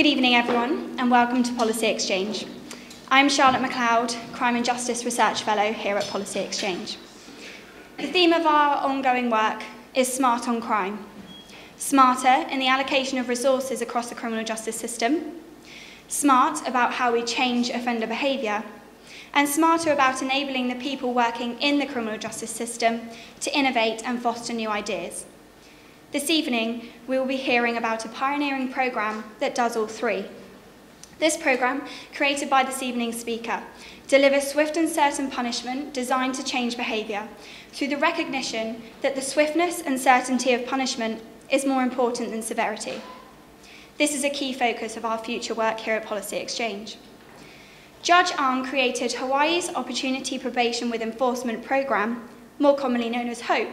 Good evening, everyone, and welcome to Policy Exchange. I'm Charlotte MacLeod, Crime and Justice Research Fellow here at Policy Exchange. The theme of our ongoing work is Smart on Crime. Smarter in the allocation of resources across the criminal justice system, smart about how we change offender behaviour, and smarter about enabling the people working in the criminal justice system to innovate and foster new ideas. This evening, we will be hearing about a pioneering programme that does all three. This programme, created by this evening's speaker, delivers swift and certain punishment designed to change behaviour through the recognition that the swiftness and certainty of punishment is more important than severity. This is a key focus of our future work here at Policy Exchange. Judge Alm created Hawaii's Opportunity Probation with Enforcement Programme, more commonly known as HOPE,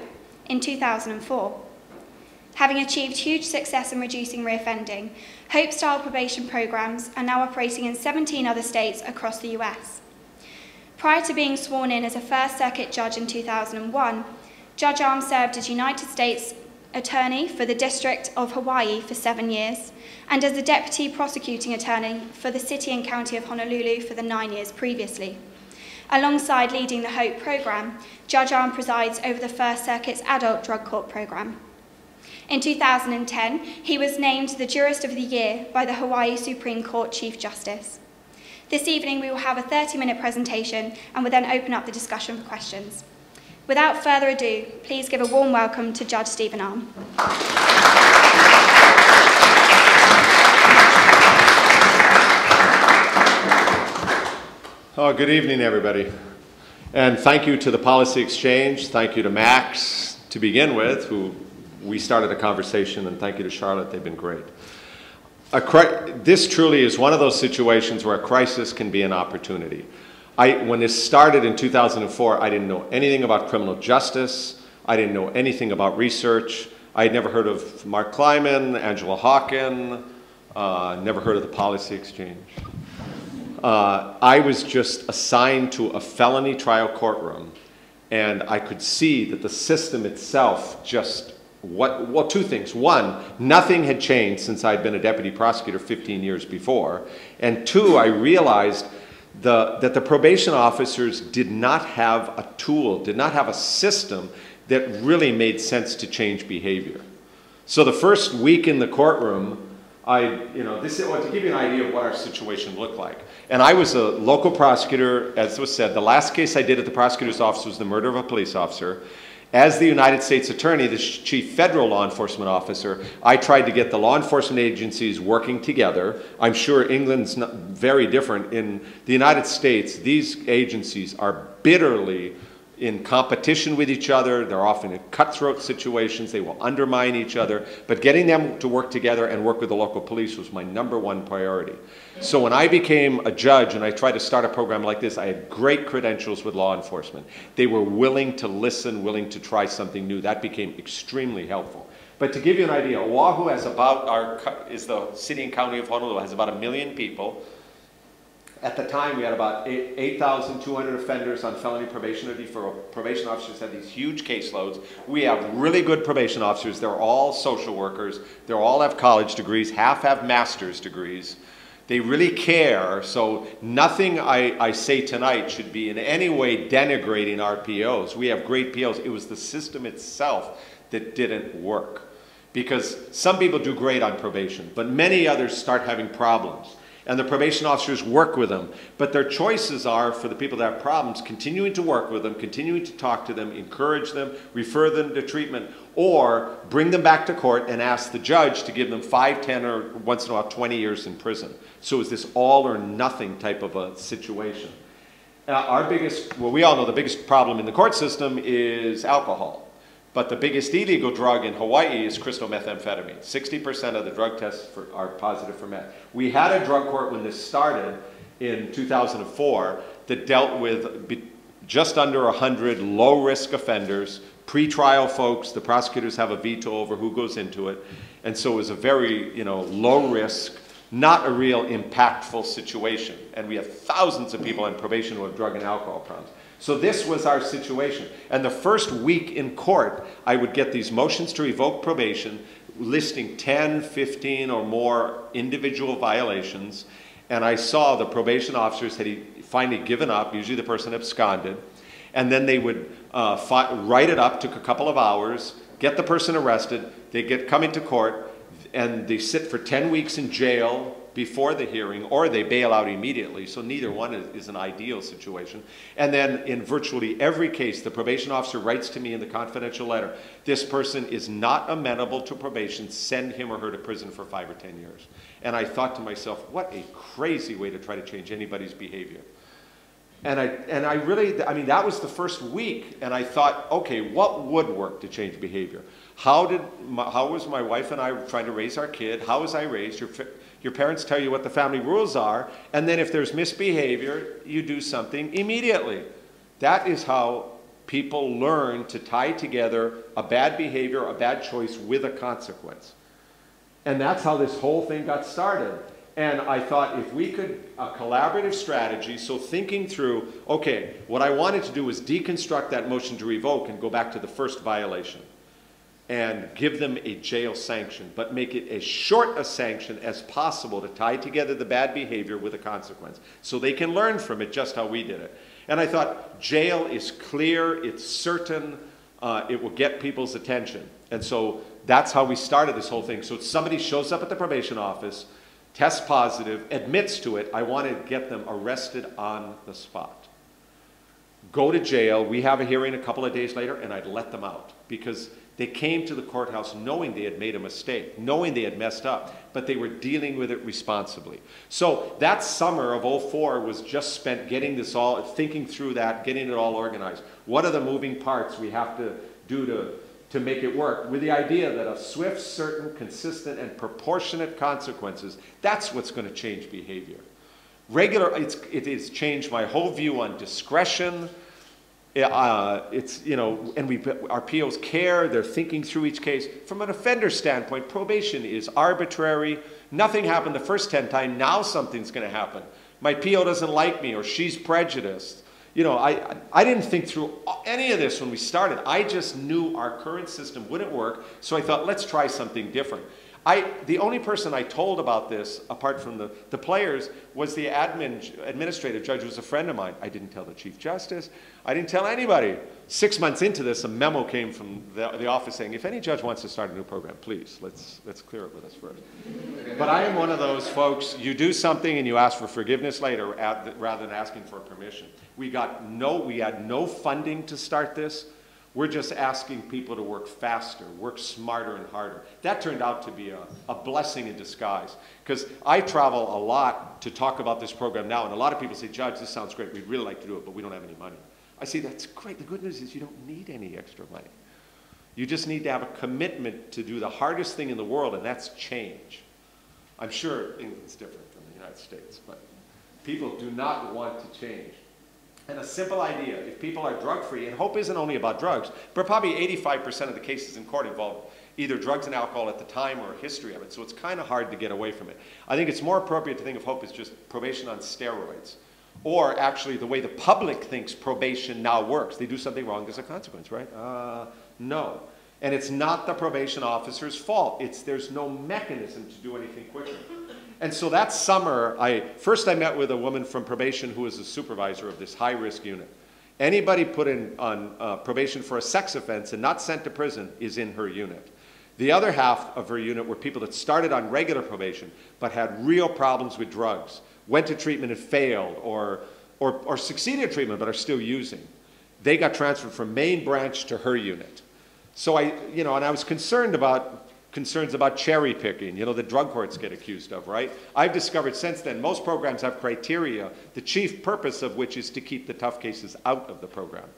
in 2004. Having achieved huge success in reducing reoffending, Hope-style probation programs are now operating in 17 other states across the US. Prior to being sworn in as a First Circuit judge in 2001, Judge Alm served as United States Attorney for the District of Hawaii for seven years, and as the Deputy Prosecuting Attorney for the City and County of Honolulu for the nine years previously. Alongside leading the HOPE program, Judge Alm presides over the First Circuit's Adult Drug Court program. In 2010, he was named the Jurist of the Year by the Hawaii Supreme Court Chief Justice. This evening, we will have a 30-minute presentation and will then open up the discussion for questions. Without further ado, please give a warm welcome to Judge Steven Alm. Oh, good evening, everybody. And thank you to the Policy Exchange. Thank you to Max to begin with, who we started a conversation, and thank you to Charlotte, they've been great. this truly is one of those situations where a crisis can be an opportunity. I, when this started in 2004, I didn't know anything about criminal justice. I didn't know anything about research. I had never heard of Mark Kleiman, Angela Hawken, uh, never heard of the Policy Exchange. Uh, I was just assigned to a felony trial courtroom, and I could see that the system itself just what, well, two things. One, nothing had changed since I'd been a deputy prosecutor 15 years before. And two, I realized the, that the probation officers did not have a tool, did not have a system that really made sense to change behavior. So the first week in the courtroom, I, you know, this well, to give you an idea of what our situation looked like. And I was a local prosecutor, as was said. The last case I did at the prosecutor's office was the murder of a police officer. As the United States Attorney, the chief federal law enforcement officer, I tried to get the law enforcement agencies working together. I'm sure England's very different. In the United States, these agencies are bitterly in competition with each other. They're often in cutthroat situations. They will undermine each other. But getting them to work together and work with the local police was my number one priority. So when I became a judge and I tried to start a program like this, I had great credentials with law enforcement. They were willing to listen, willing to try something new. That became extremely helpful. But to give you an idea, Oahu has about, our, is the city and county of Honolulu, has about a million people. At the time, we had about 8,200 offenders on felony probation or deferral. Probation officers had these huge caseloads. We have really good probation officers. They're all social workers. They all have college degrees. Half have master's degrees. They really care. So nothing I, I say tonight should be in any way denigrating our POs. We have great POs. It was the system itself that didn't work. Because some people do great on probation, but many others start having problems and the probation officers work with them. But their choices are for the people that have problems, continuing to work with them, continuing to talk to them, encourage them, refer them to treatment, or bring them back to court and ask the judge to give them 5, 10, or once in a while 20 years in prison. So it's this all or nothing type of a situation. Uh, our biggest, well, we all know the biggest problem in the court system is alcohol. But the biggest illegal drug in Hawaii is crystal methamphetamine. 60% of the drug tests for, are positive for meth. We had a drug court when this started in 2004 that dealt with just under 100 low-risk offenders, pre-trial folks. The prosecutors have a veto over who goes into it. And so it was a very, you know, low-risk, not a real impactful situation. And we have thousands of people on probation who have drug and alcohol problems. So this was our situation. And the first week in court, I would get these motions to revoke probation. listing 10, 15, or more individual violations. And I saw the probation officers had finally given up, usually the person absconded. And then they would uh, write it up, took a couple of hours, get the person arrested, they get come into court, and they sit for 10 weeks in jail before the hearing, or they bail out immediately. So neither one is, is, an ideal situation. And then in virtually every case, the probation officer writes to me in the confidential letter, this person is not amenable to probation, send him or her to prison for five or 10 years. And I thought to myself, what a crazy way to try to change anybody's behavior. And I, and I really, I mean, that was the first week, and I thought, okay, what would work to change behavior? How, did my, how was my wife and I trying to raise our kid? How was I raised? Your, your parents tell you what the family rules are, and then if there's misbehavior, you do something immediately. That is how people learn to tie together a bad behavior, a bad choice with a consequence. And that's how this whole thing got started. And I thought if we could, a collaborative strategy, so thinking through, okay, what I wanted to do was deconstruct that motion to revoke and go back to the first violation and give them a jail sanction, but make it as short a sanction as possible to tie together the bad behavior with a consequence so they can learn from it just how we did it. And I thought jail is clear, it's certain, uh, it will get people's attention. And so that's how we started this whole thing. So somebody shows up at the probation office, tests positive, admits to it, I want to get them arrested on the spot. Go to jail, we have a hearing a couple of days later, and I'd let them out because they came to the courthouse knowing they had made a mistake, knowing they had messed up, but they were dealing with it responsibly. So that summer of 04 was just spent getting this all, thinking through that, getting it all organized. What are the moving parts we have to do to, to make it work? With the idea that a swift, certain, consistent, and proportionate consequences, that's what's going to change behavior. Regular, it's, it has changed my whole view on discretion, uh, it's, you know, and we, our POs care, they're thinking through each case. From an offender standpoint, probation is arbitrary. Nothing happened the first 10 times, now something's going to happen. My PO doesn't like me or she's prejudiced. You know, I, I didn't think through any of this when we started. I just knew our current system wouldn't work, so I thought, let's try something different. I, the only person I told about this, apart from the, the players, was the admin, administrative judge who was a friend of mine. I didn't tell the Chief Justice. I didn't tell anybody. Six months into this, a memo came from the, the office saying, if any judge wants to start a new program, please, let's, let's clear it with us first. but I am one of those folks, you do something and you ask for forgiveness later rather than asking for permission. We got no, we had no funding to start this. We're just asking people to work faster, work smarter and harder. That turned out to be a, a blessing in disguise because I travel a lot to talk about this program now, and a lot of people say, Judge, this sounds great. We'd really like to do it, but we don't have any money. I say, that's great. The good news is you don't need any extra money. You just need to have a commitment to do the hardest thing in the world, and that's change. I'm sure England's different from the United States, but people do not want to change. And a simple idea, if people are drug-free, and hope isn't only about drugs, but probably 85% of the cases in court involve either drugs and alcohol at the time or a history of it, so it's kind of hard to get away from it. I think it's more appropriate to think of hope as just probation on steroids. Or actually the way the public thinks probation now works. They do something wrong, there's a consequence, right? Uh, no. And it's not the probation officer's fault. It's there's no mechanism to do anything quicker. And so that summer, I, first I met with a woman from probation who was a supervisor of this high-risk unit. Anybody put in on uh, probation for a sex offense and not sent to prison is in her unit. The other half of her unit were people that started on regular probation but had real problems with drugs, went to treatment and failed, or, or, or succeeded at treatment but are still using. They got transferred from main branch to her unit. So I, you know, and I was concerned about concerns about cherry picking, you know, the drug courts get accused of, right? I've discovered since then most programs have criteria, the chief purpose of which is to keep the tough cases out of the program.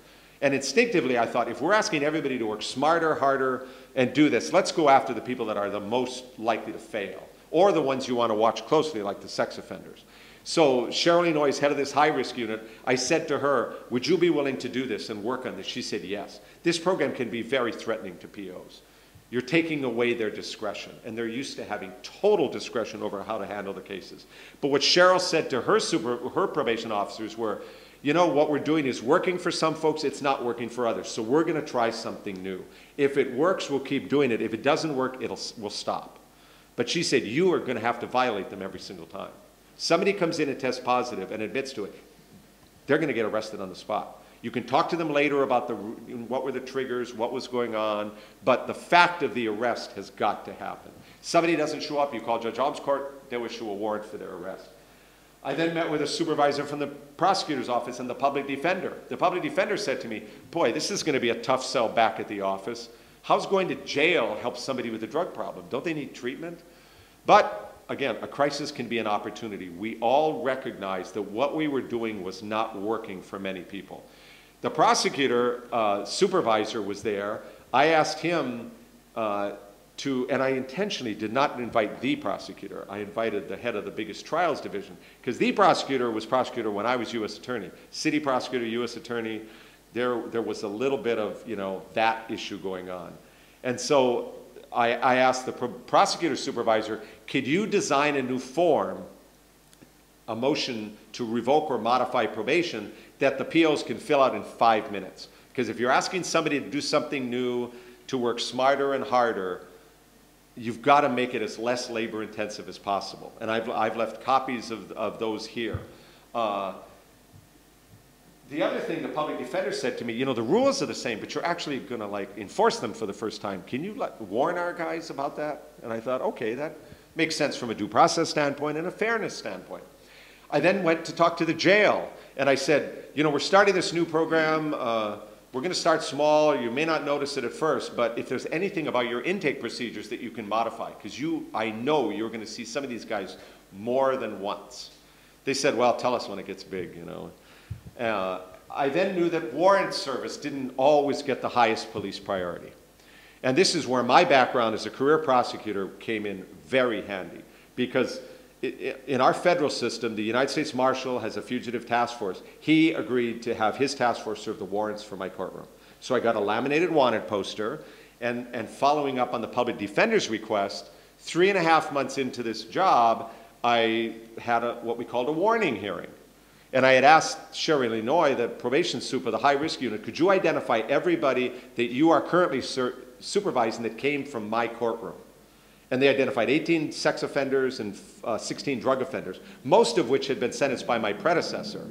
And instinctively, I thought, if we're asking everybody to work smarter, harder, and do this, let's go after the people that are the most likely to fail, or the ones you want to watch closely, like the sex offenders. So Cheryl Noyes, head of this high-risk unit, I said to her, would you be willing to do this and work on this? She said yes. This program can be very threatening to POs. You're taking away their discretion, and they're used to having total discretion over how to handle the cases. But what Cheryl said to her, super, her probation officers were, you know, what we're doing is working for some folks, it's not working for others. So we're going to try something new. If it works, we'll keep doing it. If it doesn't work, it'll, we'll stop. But she said, you are going to have to violate them every single time. Somebody comes in and tests positive and admits to it, they're going to get arrested on the spot. You can talk to them later about the, what were the triggers, what was going on, but the fact of the arrest has got to happen. Somebody doesn't show up, you call Judge Alm's court, they'll issue a warrant for their arrest. I then met with a supervisor from the prosecutor's office and the public defender. The public defender said to me, Boy, this is going to be a tough sell back at the office. How's going to jail help somebody with a drug problem? Don't they need treatment? But again, a crisis can be an opportunity. We all recognize that what we were doing was not working for many people. The prosecutor uh, supervisor was there. I asked him uh, to, and I intentionally did not invite the prosecutor. I invited the head of the biggest trials division because the prosecutor was prosecutor when I was U.S. attorney. City prosecutor, U.S. attorney, there, there was a little bit of, you know, that issue going on. And so I, I asked the pro prosecutor supervisor, could you design a new form, a motion to revoke or modify probation that the POs can fill out in five minutes? Because if you're asking somebody to do something new, to work smarter and harder, you've got to make it as less labor intensive as possible. And I've, I've left copies of, of those here. Uh, the other thing the public defender said to me, you know, the rules are the same, but you're actually going to like enforce them for the first time. Can you let, warn our guys about that? And I thought, okay, that makes sense from a due process standpoint and a fairness standpoint. I then went to talk to the jail, and I said, you know, we're starting this new program. Uh, we're going to start small. You may not notice it at first, but if there's anything about your intake procedures that you can modify, because you, I know you're going to see some of these guys more than once. They said, well, tell us when it gets big, you know. Uh, I then knew that warrant service didn't always get the highest police priority. And this is where my background as a career prosecutor came in very handy, because in our federal system, the United States Marshal has a fugitive task force. He agreed to have his task force serve the warrants for my courtroom. So I got a laminated wanted poster, and, and following up on the public defender's request, three and a half months into this job, I had a, what we called a warning hearing. And I had asked Cheryl Noyes, the probation super, the high risk unit, could you identify everybody that you are currently supervising that came from my courtroom? And they identified 18 sex offenders and uh, 16 drug offenders, most of which had been sentenced by my predecessor.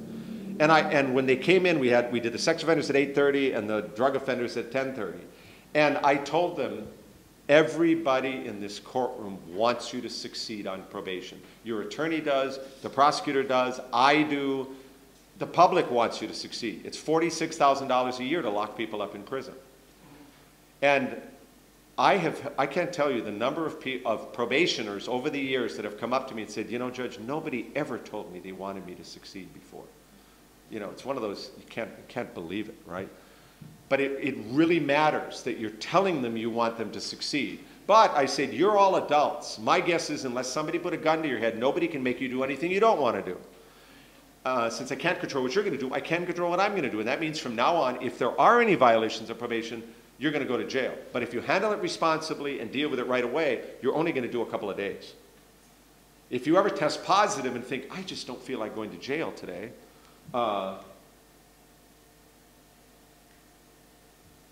And, I, and when they came in, we, had, we did the sex offenders at 8.30 and the drug offenders at 10.30. And I told them, everybody in this courtroom wants you to succeed on probation. Your attorney does, the prosecutor does, I do. The public wants you to succeed. It's $46,000 a year to lock people up in prison. And I have, I can't tell you the number of, of probationers over the years that have come up to me and said, you know, Judge, nobody ever told me they wanted me to succeed before. You know, it's one of those, you can't, you can't believe it, right? But it, it really matters that you're telling them you want them to succeed. But I said, you're all adults. My guess is unless somebody put a gun to your head, nobody can make you do anything you don't want to do. Uh, since I can't control what you're going to do, I can control what I'm going to do. And that means from now on, if there are any violations of probation, you're going to go to jail. But if you handle it responsibly and deal with it right away, you're only going to do a couple of days. If you ever test positive and think, I just don't feel like going to jail today, uh,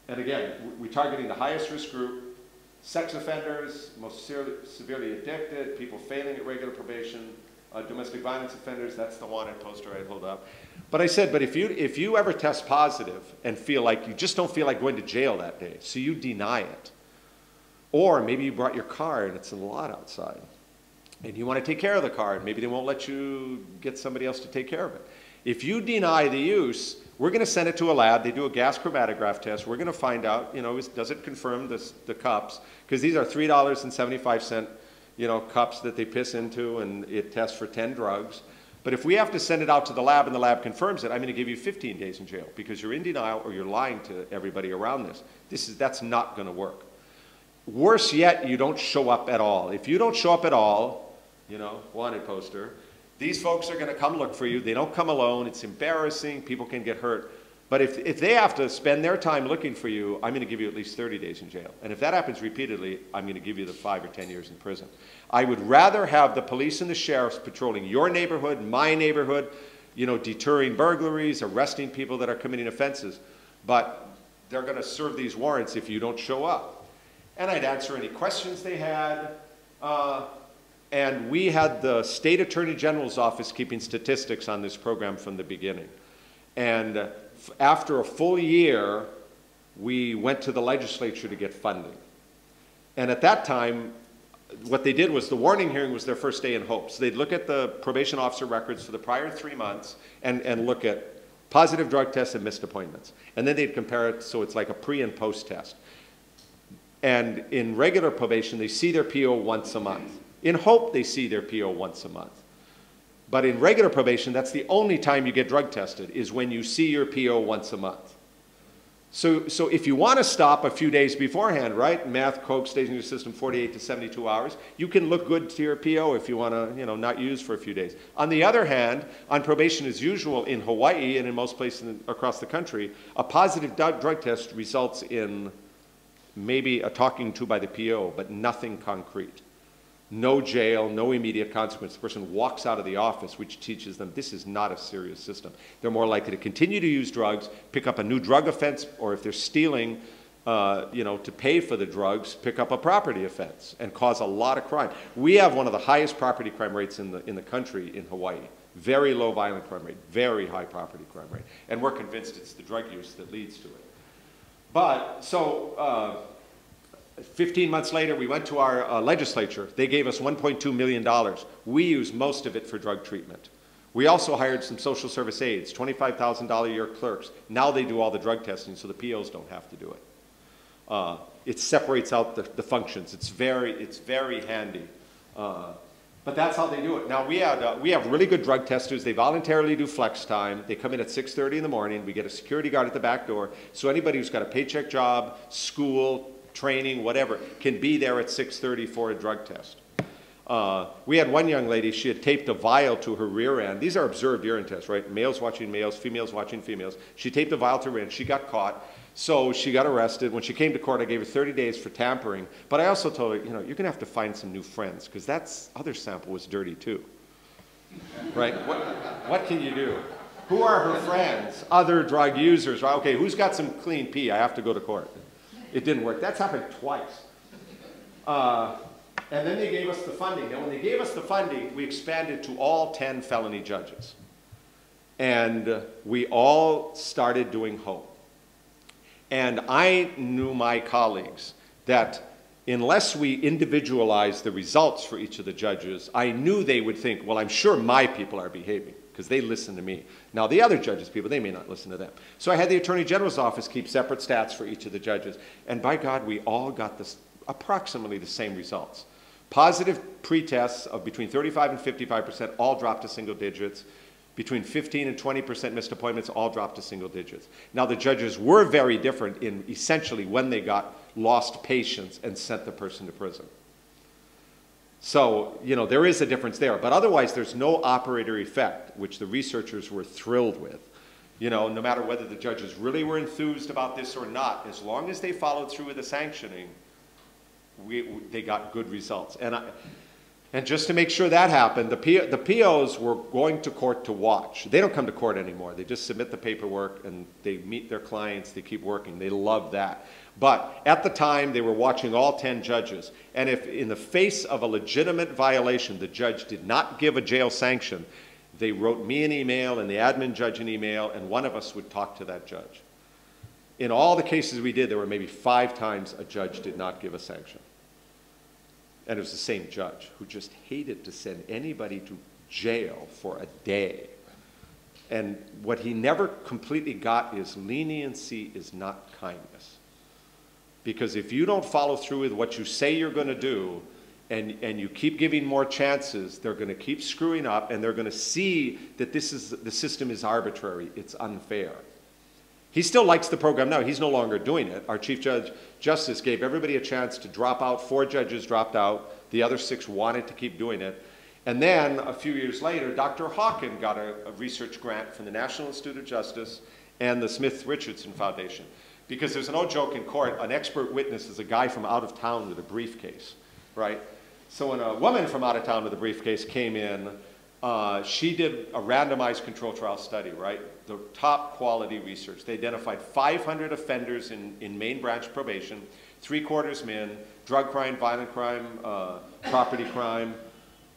and again, we're targeting the highest risk group, sex offenders, most severely addicted, people failing at regular probation, uh, domestic violence offenders, that's the wanted poster I hold up. But I said, but if you, if you ever test positive and feel like you just don't feel like going to jail that day, so you deny it, or maybe you brought your car and it's in the lot outside, and you want to take care of the car, and maybe they won't let you get somebody else to take care of it. If you deny the use, we're going to send it to a lab. They do a gas chromatograph test. We're going to find out, you know, does it confirm this, the cups? Because these are $3.75 you know, cups that they piss into, and it tests for 10 drugs. But if we have to send it out to the lab and the lab confirms it, I'm going to give you 15 days in jail because you're in denial or you're lying to everybody around this. This is, that's not going to work. Worse yet, you don't show up at all. If you don't show up at all, you know, wanted poster, these folks are going to come look for you. They don't come alone. It's embarrassing. People can get hurt. But if, if they have to spend their time looking for you, I'm going to give you at least 30 days in jail. And if that happens repeatedly, I'm going to give you the five or 10 years in prison. I would rather have the police and the sheriffs patrolling your neighborhood, my neighborhood, you know, deterring burglaries, arresting people that are committing offenses. But they're going to serve these warrants if you don't show up. And I'd answer any questions they had. Uh, and we had the state attorney general's office keeping statistics on this program from the beginning. And uh, after a full year, we went to the legislature to get funding. And at that time, what they did was the warning hearing was their first day in hope. So they'd look at the probation officer records for the prior three months and, and look at positive drug tests and missed appointments. And then they'd compare it so it's like a pre and post test. And in regular probation, they see their PO once a month. In hope, they see their PO once a month. But in regular probation, that's the only time you get drug tested, is when you see your PO once a month. So, so if you want to stop a few days beforehand, right, meth, coke stays in your system 48 to 72 hours, you can look good to your PO if you want to, you know, not use for a few days. On the other hand, on probation as usual in Hawaii and in most places across the country, a positive drug test results in maybe a talking to by the PO, but nothing concrete no jail, no immediate consequence. The person walks out of the office, which teaches them this is not a serious system. They're more likely to continue to use drugs, pick up a new drug offense, or if they're stealing, uh, you know, to pay for the drugs, pick up a property offense and cause a lot of crime. We have one of the highest property crime rates in the, in the country in Hawaii. Very low violent crime rate, very high property crime rate. And we're convinced it's the drug use that leads to it. But, so, uh, 15 months later, we went to our uh, legislature. They gave us $1.2 million. We used most of it for drug treatment. We also hired some social service aides, $25,000 a year clerks. Now they do all the drug testing, so the POs don't have to do it. Uh, it separates out the, the, functions. It's very, it's very handy. Uh, but that's how they do it. Now we have, uh, we have really good drug testers. They voluntarily do flex time. They come in at 6.30 in the morning. We get a security guard at the back door. So anybody who's got a paycheck job, school, training, whatever, can be there at 6.30 for a drug test. Uh, we had one young lady, she had taped a vial to her rear end. These are observed urine tests, right? Males watching males, females watching females. She taped a vial to her end. She got caught. So she got arrested. When she came to court, I gave her 30 days for tampering. But I also told her, you know, you're going to have to find some new friends because that other sample was dirty too. right? What, what can you do? Who are her friends? Other drug users. Right? Okay, who's got some clean pee? I have to go to court. It didn't work. That's happened twice. Uh, and then they gave us the funding. And when they gave us the funding, we expanded to all 10 felony judges. And we all started doing hope. And I knew my colleagues that unless we individualized the results for each of the judges, I knew they would think, well, I'm sure my people are behaving because they listen to me. Now, the other judges' people, they may not listen to them. So I had the Attorney General's office keep separate stats for each of the judges. And by God, we all got this, approximately the same results. Positive pretests of between 35 and 55% all dropped to single digits. Between 15 and 20% missed appointments all dropped to single digits. Now, the judges were very different in essentially when they got lost patience and sent the person to prison. So, you know, there is a difference there. But otherwise, there's no operator effect, which the researchers were thrilled with. You know, no matter whether the judges really were enthused about this or not, as long as they followed through with the sanctioning, we, they got good results. And, I, and just to make sure that happened, the, the POs were going to court to watch. They don't come to court anymore. They just submit the paperwork and they meet their clients. They keep working. They love that. But at the time, they were watching all 10 judges. And if in the face of a legitimate violation, the judge did not give a jail sanction, they wrote me an email and the admin judge an email, and one of us would talk to that judge. In all the cases we did, there were maybe five times a judge did not give a sanction. And it was the same judge who just hated to send anybody to jail for a day. And what he never completely got is leniency is not kindness. Because if you don't follow through with what you say you're going to do, and, and you keep giving more chances, they're going to keep screwing up, and they're going to see that this is, the system is arbitrary, it's unfair. He still likes the program now. He's no longer doing it. Our Chief Judge Justice gave everybody a chance to drop out. Four judges dropped out. The other six wanted to keep doing it. And then a few years later, Dr. Hawken got a, a research grant from the National Institute of Justice and the Smith Richardson Foundation. Because there's an old joke in court, an expert witness is a guy from out of town with a briefcase, right? So when a woman from out of town with a briefcase came in, uh, she did a randomized control trial study, right? The top quality research. They identified 500 offenders in, in main branch probation, three quarters men, drug crime, violent crime, uh, property crime,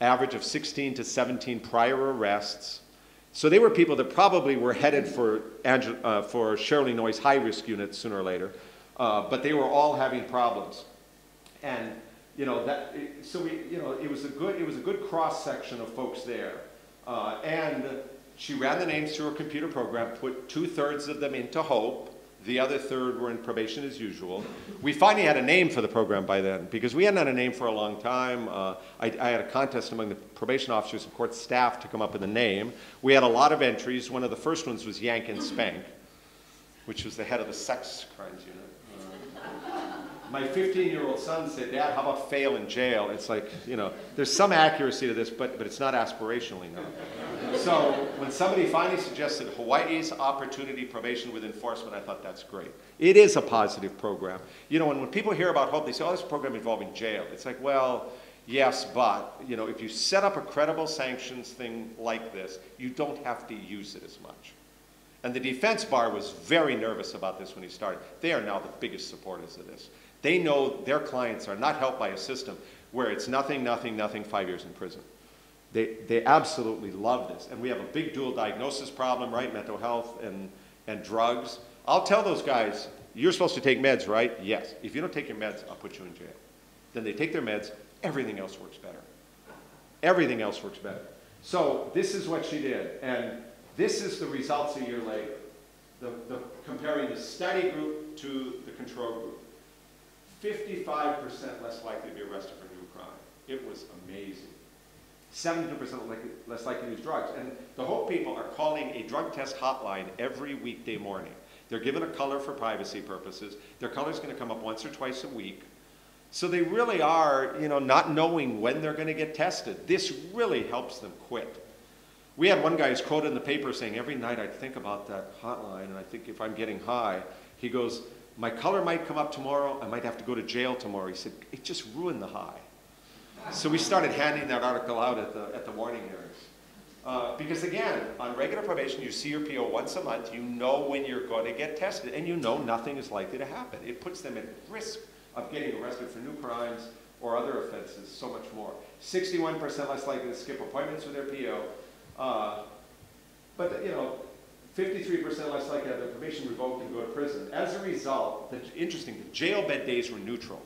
average of 16 to 17 prior arrests. So they were people that probably were headed for, uh, for Cheryl Noy's high risk unit sooner or later, uh, but they were all having problems. And you know that so we you know it was a good it was a good cross section of folks there, uh, and she ran the names through a computer program, put two thirds of them into Hope, the other third were in probation as usual. We finally had a name for the program by then because we hadn't had a name for a long time. Uh, I, I, had a contest among the probation officers and court staff to come up with a name. We had a lot of entries. One of the first ones was Yank and Spank, which was the head of the sex crimes unit my 15-year-old son said, Dad, how about fail in jail? It's like, you know, there's some accuracy to this, but, but it's not aspirational enough. So when somebody finally suggested Hawaii's opportunity probation with enforcement, I thought that's great. It is a positive program. You know, when, when people hear about Hope, they say, oh, this program involving jail. It's like, well, yes, but, you know, if you set up a credible sanctions thing like this, you don't have to use it as much. And the defense bar was very nervous about this when he started. They are now the biggest supporters of this. They know their clients are not helped by a system where it's nothing, nothing, nothing, five years in prison. They, they absolutely love this. And we have a big dual diagnosis problem, right? Mental health and, and drugs. I'll tell those guys, you're supposed to take meds, right? Yes. If you don't take your meds, I'll put you in jail. Then they take their meds, everything else works better. Everything else works better. So this is what she did. And this is the results a year later. The, the, comparing the study group to the control group. 55% less likely to be arrested for new crime. It was amazing. 72% less likely to use drugs. And the Hope people are calling a drug test hotline every weekday morning. They're given a color for privacy purposes. Their color is going to come up once or twice a week. So they really are, you know, not knowing when they're going to get tested. This really helps them quit. We had one guy who's quoted in the paper saying, every night I think about that hotline and I think if I'm getting high, he goes, my color might come up tomorrow. I might have to go to jail tomorrow. He said, it just ruined the high. So we started handing that article out at the, at the warning hearings. Uh, because again, on regular probation, you see your PO once a month. You know when you're going to get tested, and you know nothing is likely to happen. It puts them at risk of getting arrested for new crimes or other offenses so much more. 61% less likely to skip appointments with their PO. Uh, but, you know, 53% less likely to have their probation revoked and go to prison. As a result, the, interesting, the jail bed days were neutral.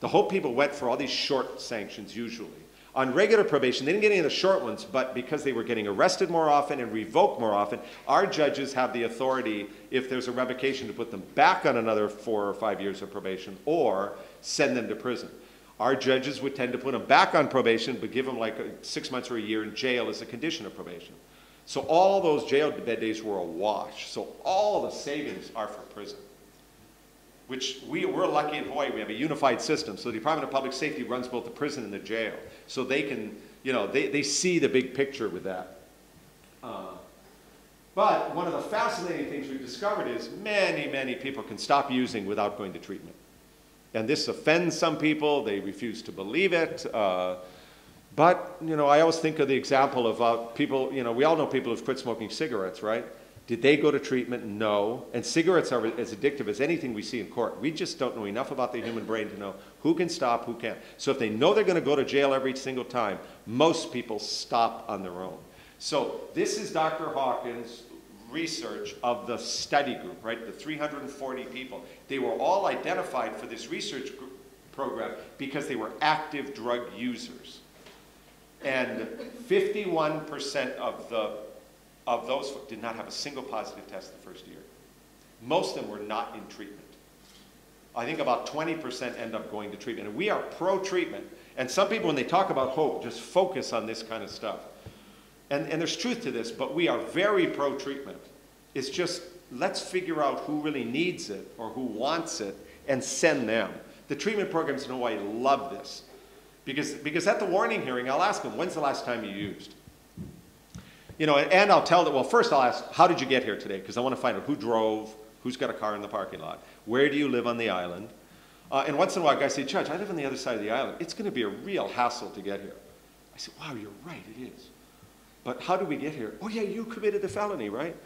The whole people went for all these short sanctions usually. On regular probation, they didn't get any of the short ones, but because they were getting arrested more often and revoked more often, our judges have the authority, if there's a revocation, to put them back on another four or five years of probation or send them to prison. Our judges would tend to put them back on probation, but give them like uh, six months or a year in jail as a condition of probation. So all those jail bed days were a wash. So all the savings are for prison, which we, we're lucky in Hawaii. We have a unified system. So the Department of Public Safety runs both the prison and the jail. So they can, you know, they, they see the big picture with that. Uh, but one of the fascinating things we've discovered is many, many people can stop using without going to treatment. And this offends some people. They refuse to believe it. Uh, but, you know, I always think of the example of uh, people, you know, we all know people who've quit smoking cigarettes, right? Did they go to treatment? No. And cigarettes are as addictive as anything we see in court. We just don't know enough about the human brain to know who can stop, who can't. So if they know they're going to go to jail every single time, most people stop on their own. So this is Dr. Hawken's research of the study group, right? The 340 people. They were all identified for this research program because they were active drug users. And 51% of, the, of those did not have a single positive test the first year. Most of them were not in treatment. I think about 20% end up going to treatment. And we are pro-treatment. And some people, when they talk about hope, just focus on this kind of stuff. And, and there's truth to this, but we are very pro-treatment. It's just, let's figure out who really needs it or who wants it and send them. The treatment programs in Hawaii love this. Because, because at the warning hearing, I'll ask them, when's the last time you used? You know, and I'll tell them, well, first I'll ask, how did you get here today? Because I want to find out who drove, who's got a car in the parking lot, where do you live on the island? Uh, and once in a while, guys say, Judge, I live on the other side of the island. It's going to be a real hassle to get here. I said, wow, you're right, it is. but how did we get here? Oh, yeah, you committed the felony, right?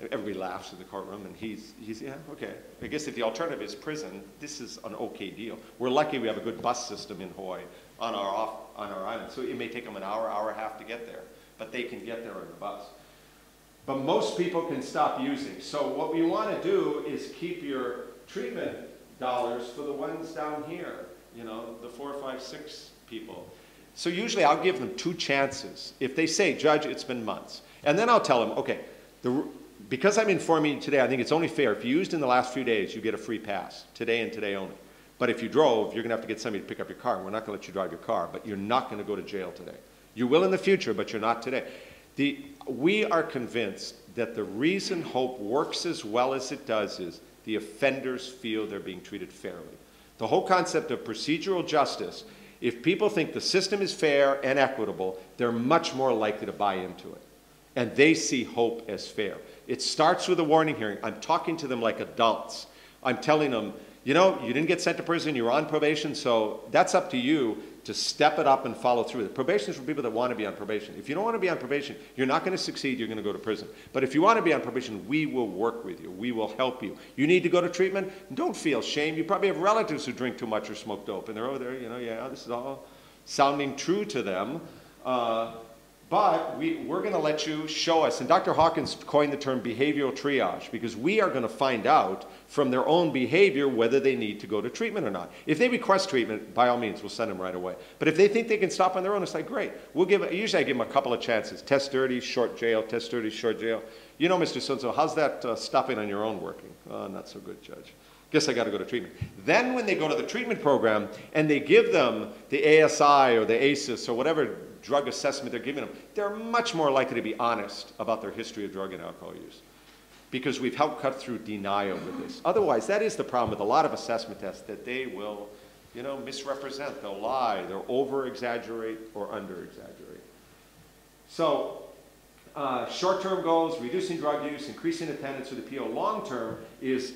Everybody laughs in the courtroom, and he's, he's, yeah, okay. I guess if the alternative is prison, this is an okay deal. We're lucky we have a good bus system in Hawaii on our, off, on our island, so it may take them an hour, hour and a half to get there, but they can get there on the bus. But most people can stop using. So what we want to do is keep your treatment dollars for the ones down here, you know, the four, five, six people. So usually I'll give them two chances. If they say, Judge, it's been months. And then I'll tell them, okay, the, because I'm informing you today, I think it's only fair. If you used in the last few days, you get a free pass, today and today only. But if you drove, you're going to have to get somebody to pick up your car. We're not going to let you drive your car, but you're not going to go to jail today. You will in the future, but you're not today. The, we are convinced that the reason hope works as well as it does is the offenders feel they're being treated fairly. The whole concept of procedural justice, if people think the system is fair and equitable, they're much more likely to buy into it. And they see hope as fair. It starts with a warning hearing. I'm talking to them like adults. I'm telling them, you know, you didn't get sent to prison, you're on probation, so that's up to you to step it up and follow through. The probation is for people that want to be on probation. If you don't want to be on probation, you're not going to succeed, you're going to go to prison. But if you want to be on probation, we will work with you. We will help you. You need to go to treatment, don't feel shame. You probably have relatives who drink too much or smoke dope, and they're over there, you know, yeah, this is all sounding true to them. Uh, but we, we're going to let you show us, and Dr. Hawken coined the term behavioral triage because we are going to find out from their own behavior whether they need to go to treatment or not. If they request treatment, by all means, we'll send them right away. But if they think they can stop on their own, it's like, great. We'll give, usually I give them a couple of chances. Test dirty, short jail, test dirty, short jail. You know, Mr. So how's that uh, stopping on your own working? Oh, not so good, Judge. Guess I got to go to treatment. Then when they go to the treatment program and they give them the ASI or the ACEs or whatever drug assessment they're giving them, they're much more likely to be honest about their history of drug and alcohol use because we've helped cut through denial with this. Otherwise, that is the problem with a lot of assessment tests, that they will, you know, misrepresent, they'll lie, they'll over-exaggerate or under-exaggerate. So, uh, short-term goals, reducing drug use, increasing attendance with the PO. Long-term is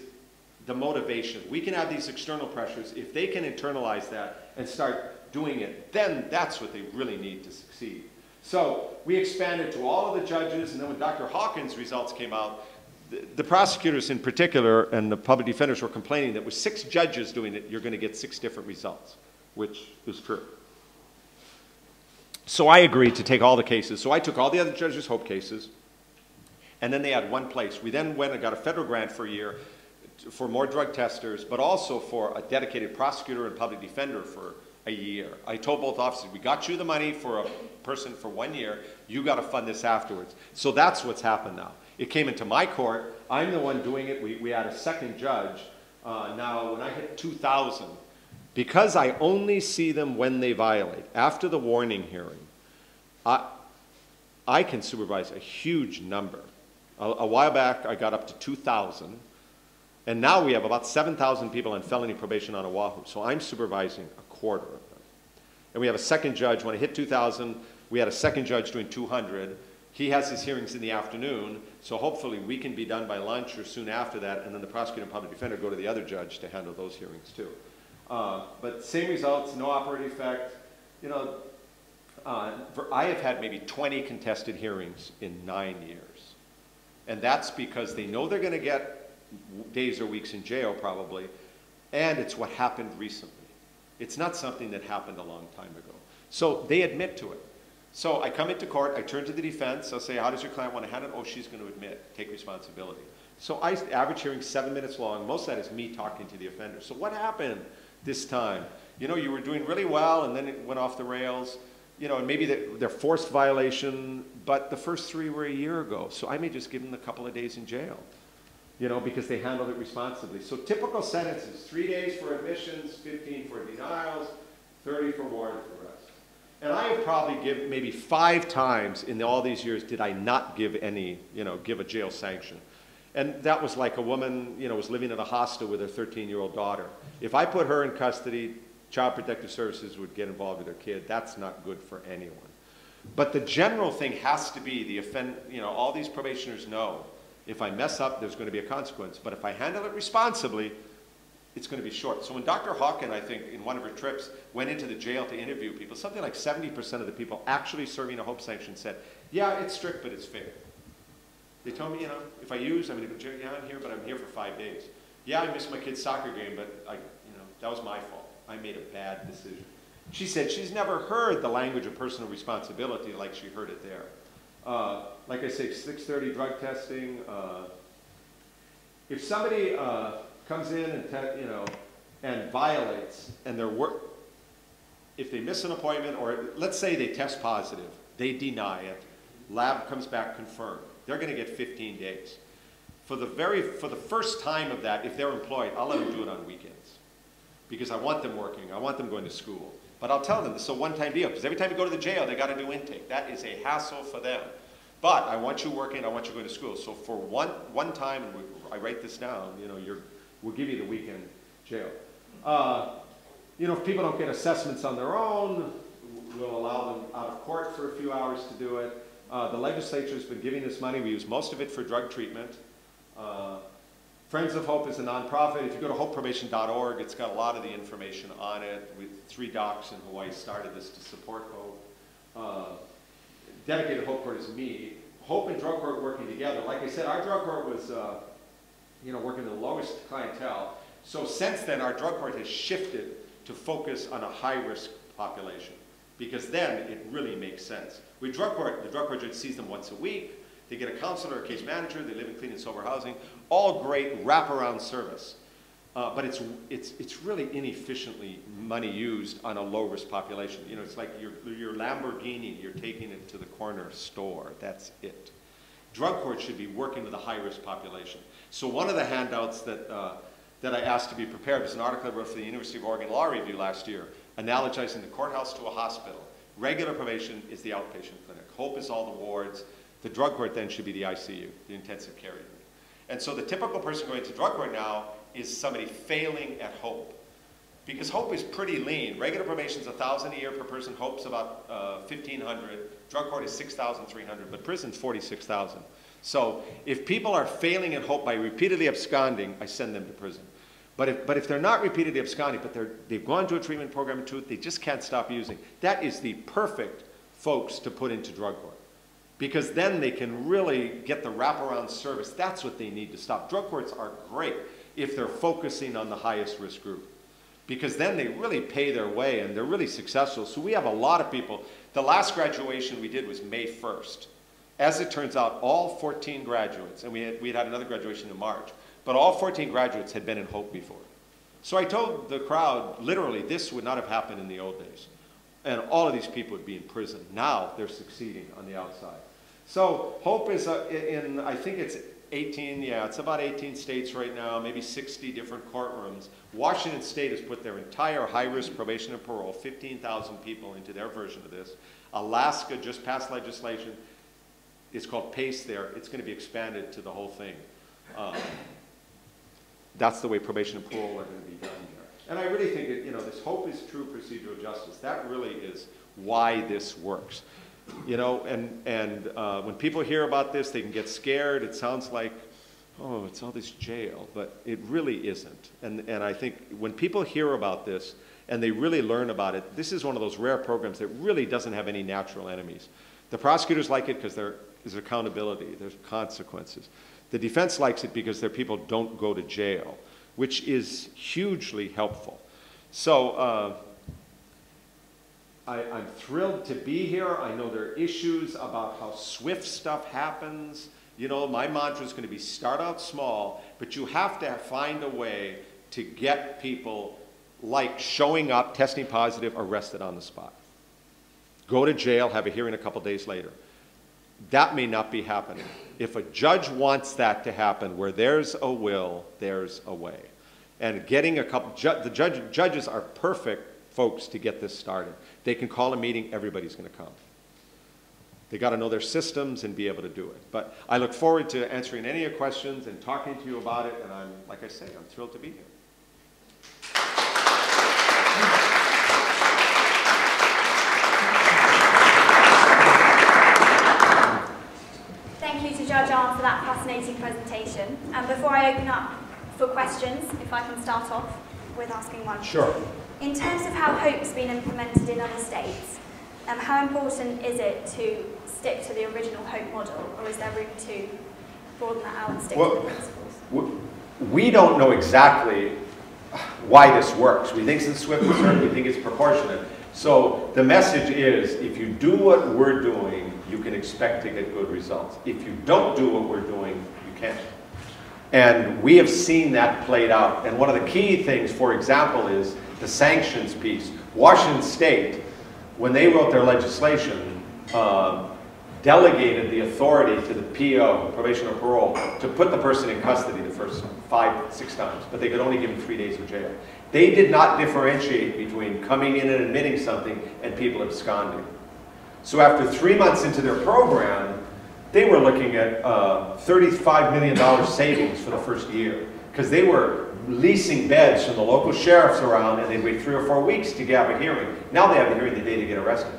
the motivation. We can have these external pressures. If they can internalize that and start doing it, then that's what they really need to succeed. So we expanded to all of the judges, and then when Dr. Hawken's results came out, the, the prosecutors in particular and the public defenders were complaining that with six judges doing it, you're going to get six different results, which is true. So I agreed to take all the cases. So I took all the other judges' hope cases, and then they had one place. We then went and got a federal grant for a year for more drug testers, but also for a dedicated prosecutor and public defender for a year. I told both officers, we got you the money for a person for one year, you got to fund this afterwards. So that's what's happened now. It came into my court, I'm the one doing it, we, we had a second judge. Uh, now, when I hit 2,000, because I only see them when they violate, after the warning hearing, I, I can supervise a huge number. A, a while back, I got up to 2,000. And now we have about 7,000 people on felony probation on Oahu. So I'm supervising quarter of them. And we have a second judge. When I hit 2,000, we had a second judge doing 200. He has his hearings in the afternoon, so hopefully we can be done by lunch or soon after that, and then the prosecutor and public defender go to the other judge to handle those hearings too. Uh, but same results, no operating effect. You know, uh, I have had maybe 20 contested hearings in nine years. And that's because they know they're going to get days or weeks in jail probably, and it's what happened recently. It's not something that happened a long time ago. So they admit to it. So I come into court, I turn to the defense, I'll say, how does your client want to handle it? Oh, she's going to admit, take responsibility. So I average hearing seven minutes long. Most of that is me talking to the offender. So what happened this time? You know, you were doing really well and then it went off the rails. You know, and maybe they're forced violation, but the first three were a year ago. So I may just give them a couple of days in jail you know, because they handled it responsibly. So typical sentences, three days for admissions, 15 for denials, 30 for warrant arrest. And I have probably given maybe five times in all these years did I not give any, you know, give a jail sanction. And that was like a woman, you know, was living in a hostel with her 13-year-old daughter. If I put her in custody, Child Protective Services would get involved with her kid. That's not good for anyone. But the general thing has to be the offend, you know, all these probationers know if I mess up, there's going to be a consequence. But if I handle it responsibly, it's going to be short. So when Dr. Hawken, I think, in one of her trips, went into the jail to interview people, something like 70% of the people actually serving a hope sanction said, Yeah, it's strict, but it's fair. They told me, you know, if I use, I'm going to go, yeah, I'm here, but I'm here for five days. Yeah, I missed my kid's soccer game, but I, you know, that was my fault. I made a bad decision. She said she's never heard the language of personal responsibility like she heard it there. Uh, like I say, 6.30 drug testing. Uh, if somebody uh, comes in and, you know, and violates and their work, if they miss an appointment or let's say they test positive, they deny it, lab comes back confirmed, they're going to get 15 days. For the, very, for the first time of that, if they're employed, I'll let them do it on weekends because I want them working. I want them going to school. But I'll tell them this is a one-time deal because every time you go to the jail, they got to do intake. That is a hassle for them. But I want you working. I want you going to school. So for one, one time, and we, I write this down, you know, you're, we'll give you the weekend jail. Uh, you know, if people don't get assessments on their own, we'll allow them out of court for a few hours to do it. Uh, the legislature's been giving us money. We use most of it for drug treatment. Uh, Friends of Hope is a nonprofit. If you go to hopeprobation.org, it's got a lot of the information on it. We, three docs in Hawaii started this to support Hope. Uh, dedicated Hope Court is me. Hope and drug court working together. Like I said, our drug court was, uh, you know, working the lowest clientele. So since then, our drug court has shifted to focus on a high-risk population because then it really makes sense. We drug court, the drug court judge sees them once a week. They get a counselor, a case manager. They live in clean and sober housing. All great wraparound service. Uh, but it's, it's, it's really inefficiently money used on a low-risk population. You know, it's like your, your Lamborghini, you're taking it to the corner store. That's it. Drug courts should be working with a high-risk population. So one of the handouts that uh, that I asked to be prepared was an article I wrote for the University of Oregon Law Review last year, analogizing the courthouse to a hospital. Regular probation is the outpatient clinic. Hope is all the wards. The drug court then should be the ICU, the intensive care unit. And so the typical person going to drug court now is somebody failing at Hope. Because Hope is pretty lean. Regular probation is 1000 a year per person. Hope's about uh, 1500 Drug court is 6300 but prison's 46000 So if people are failing at Hope by repeatedly absconding, I send them to prison. But if, but if they're not repeatedly absconding, but they're, they've gone to a treatment program in truth, they just can't stop using, that is the perfect folks to put into drug court. Because then they can really get the wraparound service. That's what they need to stop. Drug courts are great if they're focusing on the highest risk group. Because then they really pay their way and they're really successful. So we have a lot of people. The last graduation we did was May 1st. As it turns out, all 14 graduates, and we had, we had another graduation in March, but all 14 graduates had been in Hope before. So I told the crowd, literally, this would not have happened in the old days. And all of these people would be in prison. Now they're succeeding on the outside. So Hope is uh, in, I think it's 18, yeah, it's about 18 states right now, maybe 60 different courtrooms. Washington State has put their entire high-risk probation and parole, 15,000 people into their version of this. Alaska just passed legislation. It's called PACE there. It's going to be expanded to the whole thing. Um, that's the way probation and parole are going to be done here. And I really think that, you know, this hope is true procedural justice. That really is why this works. You know, and, and uh, when people hear about this, they can get scared. It sounds like, oh, it's all this jail, but it really isn't. And, and I think when people hear about this and they really learn about it, this is one of those rare programs that really doesn't have any natural enemies. The prosecutors like it because there's accountability, there's consequences. The defense likes it because their people don't go to jail, which is hugely helpful. So uh, I, am thrilled to be here. I know there are issues about how swift stuff happens. You know, my mantra is going to be start out small, but you have to find a way to get people like showing up, testing positive, arrested on the spot. Go to jail, have a hearing a couple days later. That may not be happening. If a judge wants that to happen, where there's a will, there's a way. And getting a couple, ju the judge, judges are perfect folks to get this started. They can call a meeting, everybody's going to come. They got to know their systems and be able to do it. But I look forward to answering any of your questions and talking to you about it. And I'm, like I say, I'm thrilled to be here. Thank you to Judge Alm for that fascinating presentation. And before I open up for questions, if I can start off with asking one. Sure. In terms of how HOPE's been implemented in other states, Um, how important is it to stick to the original Hope model, or is there room to broaden that out and stick Well, to the principles? We don't know exactly why this works. We think it's swift and certain, we think it's proportionate. So the message is, if you do what we're doing, you can expect to get good results. If you don't do what we're doing, you can't. And we have seen that played out. And one of the key things, for example, is the sanctions piece. Washington State, when they wrote their legislation, uh, delegated the authority to the PO, probation or parole, to put the person in custody the first five, six times, but they could only give him three days of jail. They did not differentiate between coming in and admitting something and people absconding. So after three months into their program, they were looking at uh, $35 million savings for the first year because they were leasing beds from the local sheriffs around and they'd wait three or four weeks to have a hearing. Now they have a hearing the day they get arrested.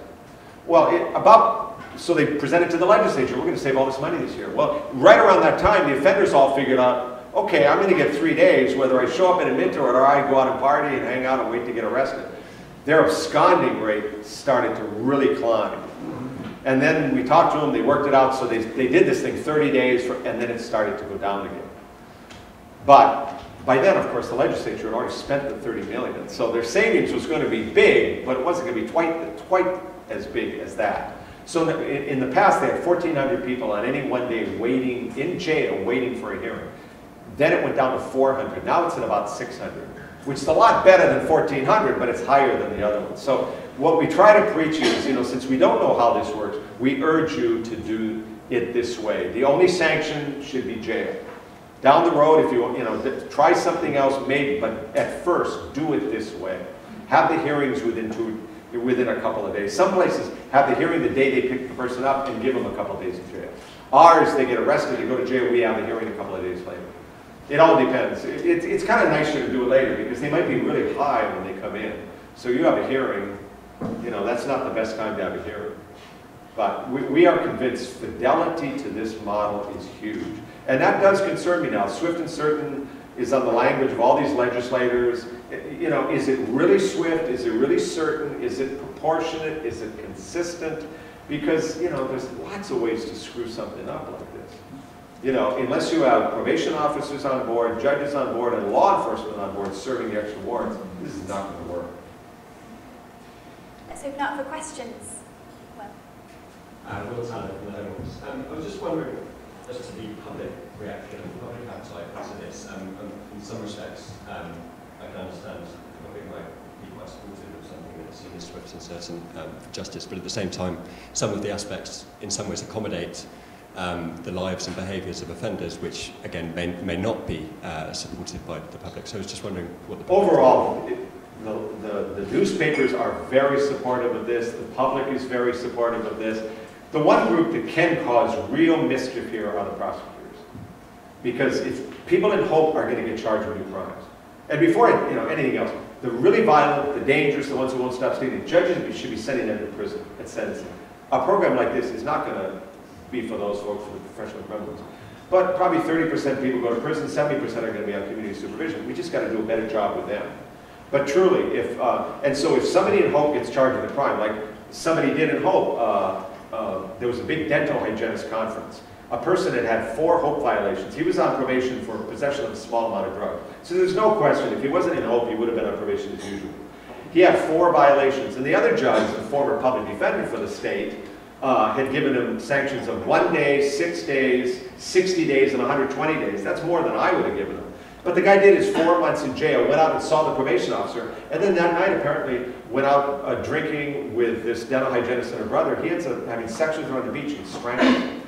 Well, it, about, so they presented to the legislature, we're going to save all this money this year. Well, right around that time, the offenders all figured out, okay, I'm going to get three days, whether I show up in a to it or I go out and party and hang out and wait to get arrested. Their absconding rate started to really climb. And then we talked to them, they worked it out, so they, they did this thing 30 days, for, and then it started to go down again. But by then, of course, the legislature had already spent the 30 million, so their savings was going to be big, but it wasn't going to be quite, quite as big as that. So in, the past, they had 1,400 people on any one day waiting, in jail, waiting for a hearing. Then it went down to 400. Now it's at about 600, which is a lot better than 1,400, but it's higher than the other ones. So what we try to preach is, you know, since we don't know how this works, we urge you to do it this way. The only sanction should be jail. Down the road, if you, you know, try something else, maybe, but at first, do it this way. Have the hearings within two, within a couple of days. Some places have the hearing the day they pick the person up and give them a couple of days of jail. Ours, they get arrested, they go to jail, we have the hearing a couple of days later. It all depends. It, it- it's kind of nicer to do it later because they might be really high when they come in. So you have a hearing, you know, that's not the best time to have a hearing. But we, we are convinced fidelity to this model is huge. And that does concern me now. Swift and certain is on the language of all these legislators. You know, is it really swift? Is it really certain? Is it proportionate? Is it consistent? Because, you know, there's lots of ways to screw something up like this. You know, unless you have probation officers on board, judges on board, and law enforcement on board serving the extra warrants, this is not going to work. Let's open up for questions. Well, Uh, Will Tanner from the Um, I was just wondering, as to the public reaction and public appetite to this, um, and in some respects, um, I can understand the public might be quite supportive of something that certain um, justice, but at the same time, some of the aspects in some ways accommodate um, the lives and behaviours of offenders, which again may, may not be uh, supported by the public. So I was just wondering what the Overall, it- the, the, the newspapers are very supportive of this, the public is very supportive of this. The one group that can cause real mischief here are the prosecutors. Because if people in hope are gonna get charged with new crimes. And before, you know, anything else, the really violent, the dangerous, the ones who won't stop stealing, judges should be sending them to prison at sentencing. A program like this is not gonna be for those folks, for the professional criminals. But probably thirty percent people go to prison, seventy percent are gonna be on community supervision. We just gotta do a better job with them. But truly, if, uh, and so if somebody in Hope gets charged with a crime, like somebody did in Hope, uh, uh, there was a big dental hygienist conference. A person had had four Hope violations. He was on probation for possession of a small amount of drugs. So there's no question, if he wasn't in Hope, he would have been on probation as usual. He had four violations, and the other judge, the former public defender for the state, uh, had given him sanctions of one day, six days, 60 days, and 120 days. That's more than I would have given him. But the guy did his four months in jail, went out and saw the probation officer, and then that night apparently went out uh, drinking with this dental hygienist and her brother. He ends up having sex with her on the beach and strangles her.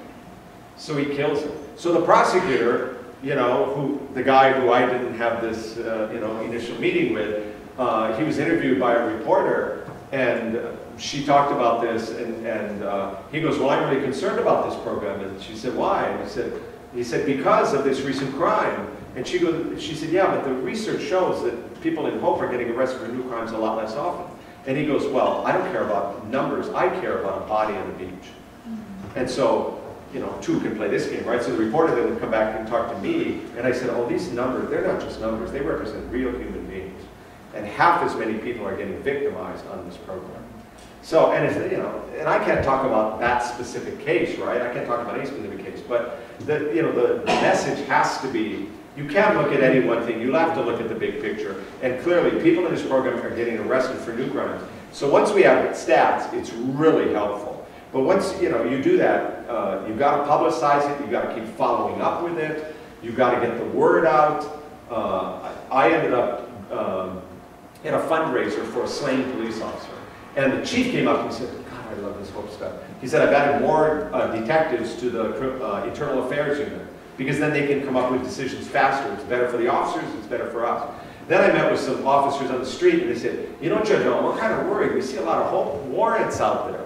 So he kills him. So the prosecutor, you know, who the guy who I didn't have this, uh, you know, initial meeting with, uh, he was interviewed by a reporter, and she talked about this, and, and uh, he goes, "Well, I'm really concerned about this program." And she said, "Why?" And he said, "He said because of this recent crime." And she goes, she said, "Yeah, but the research shows that people in Hope are getting arrested for new crimes a lot less often." And he goes, "Well, I don't care about numbers. I care about a body on the beach." Mm-hmm. And so, you know, two can play this game, right? So the reporter then would come back and talk to me, and I said, oh, these numbers, they're not just numbers, they represent real human beings. And half as many people are getting victimized on this program. So, and if, you know, and I can't talk about that specific case, right? I can't talk about any specific case, but the, you know, the message has to be, you can't look at any one thing, you'll have to look at the big picture. And clearly, people in this program are getting arrested for new crimes. So once we have stats, it's really helpful. But once, you know, you do that, uh, you've got to publicize it, you've got to keep following up with it, you've got to get the word out. Uh, I ended up um, in a fundraiser for a slain police officer. And the chief came up and said, God, I love this whole stuff. He said, I've added more uh, detectives to the uh, internal affairs unit because then they can come up with decisions faster. It's better for the officers, it's better for us. Then I met with some officers on the street and they said, you know, Judge Alm, we're kind of worried. We see a lot of warrants out there.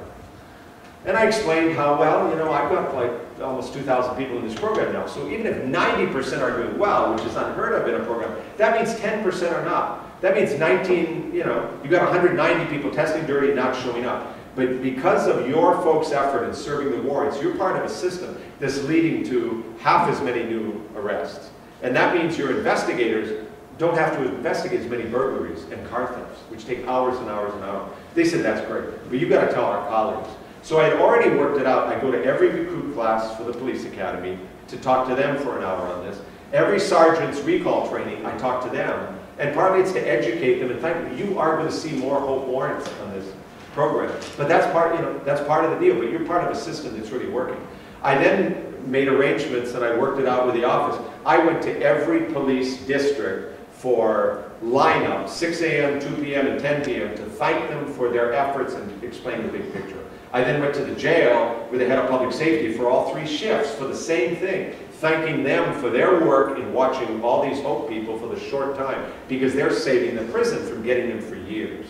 And I explained how, well, you know, I've got like almost 2,000 people in this program now. So even if 90% are doing well, which is unheard of in a program, that means 10% are not. That means 19, you know, you've got 190 people testing dirty not showing up. But because of your folks' effort in serving the warrants, you're part of a system that's leading to half as many new arrests. And that means your investigators don't have to investigate as many burglaries and car thefts, which take hours and hours and hours. They said that's great, but you've got to tell our colleagues. So I had already worked it out. I go to every recruit class for the police academy to talk to them for an hour on this. Every sergeant's recall training, I talk to them and partly it's to educate them. In fact, you are going to see more hope warrants on this program. But that's part, you know, that's part of the deal. But you're part of a system that's really working. I then made arrangements and I worked it out with the office. I went to every police district for lineup, 6 a.m., 2 p.m., and 10 p.m. to thank them for their efforts and explain the big picture. I then went to the jail where they had a public safety for all three shifts for the same thing thanking them for their work in watching all these Hope people for the short time because they're saving the prison from getting them for years.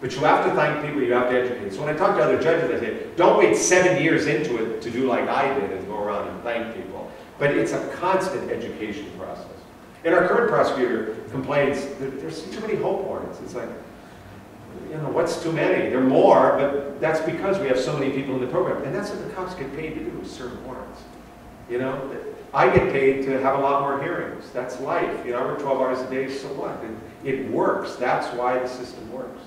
But you have to thank people, you have to educate. So when I talk to other judges, I say, don't wait seven years into it to do like I did and go around and thank people. But it's a constant education process. And our current prosecutor complains there's too many hope warrants. It's like, you know, what's too many? There are more, but that's because we have so many people in the program. And that's what the cops get paid to do, serve warrants. You know, I get paid to have a lot more hearings. That's life. You know, I work 12 hours a day, so what? It, it works. That's why the system works.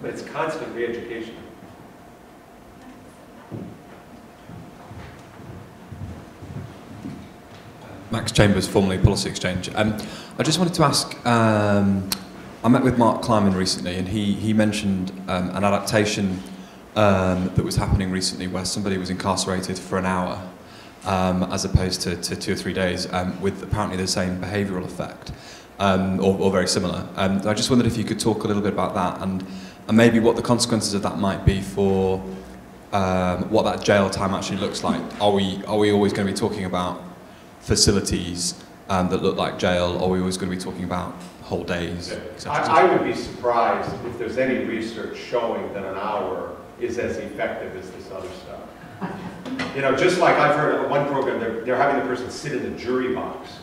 But it's constant re-education. Max Chambers, formerly Policy Exchange. Um, I just wanted to ask, um, I met with Mark Kleiman recently and he, he mentioned um, an adaptation um, that was happening recently where somebody was incarcerated for an hour um, as opposed to, to, two or three days, um, with apparently the same behavioural effect, or, or, very similar. I just wondered if you could talk a little bit about that and, and maybe what the consequences of that might be for um, what that jail time actually looks like. Are we, are we always going to be talking about facilities um, that look like jail, or are we always going to be talking about whole days? I, I would be surprised if there's any research showing that an hour is as effective as this other stuff. You know, just like I've heard of one program, they're, they're having the person sit in the jury box.